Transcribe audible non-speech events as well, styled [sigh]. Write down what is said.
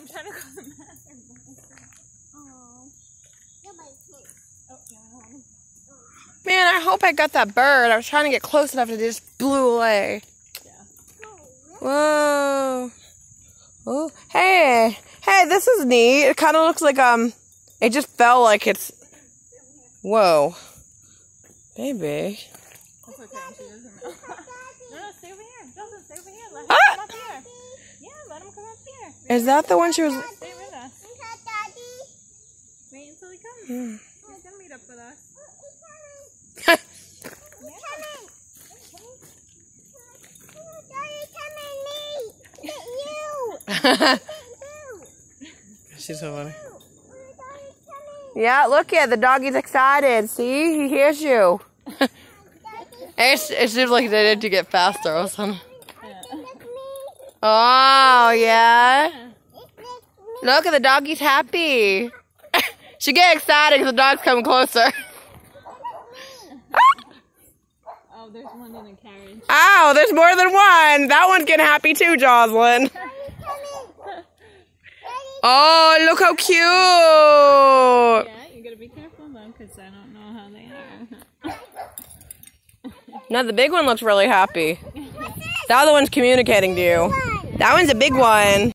I'm trying to call them back. Oh. Nobody. Oh, yeah, I don't want Man, I hope I got that bird. I was trying to get close enough and it just blew away. Oh, Whoa. Oh, hey. Hey, this is neat. It kind of looks like, um, it just felt like it's, whoa. Baby. That's okay. She doesn't know. [laughs] Is that the one she was, Stay with us. Daddy. Wait until he comes. Hmm. He's gonna meet up with us. She's so funny. Yeah, look at the doggy's excited. See, he hears you. It, it seems like they need to get faster or something. Oh, yeah. Look at the doggy's happy. [laughs] she get excited because the dog's coming closer. [laughs] Oh, there's one in a carriage. Ow, there's more than one. That one's getting happy too, Jocelyn. Oh, look how cute. Yeah, you gotta be careful though, because I don't know how they are. [laughs] No, the big one looks really happy. The other one's communicating to you. That one's a big one.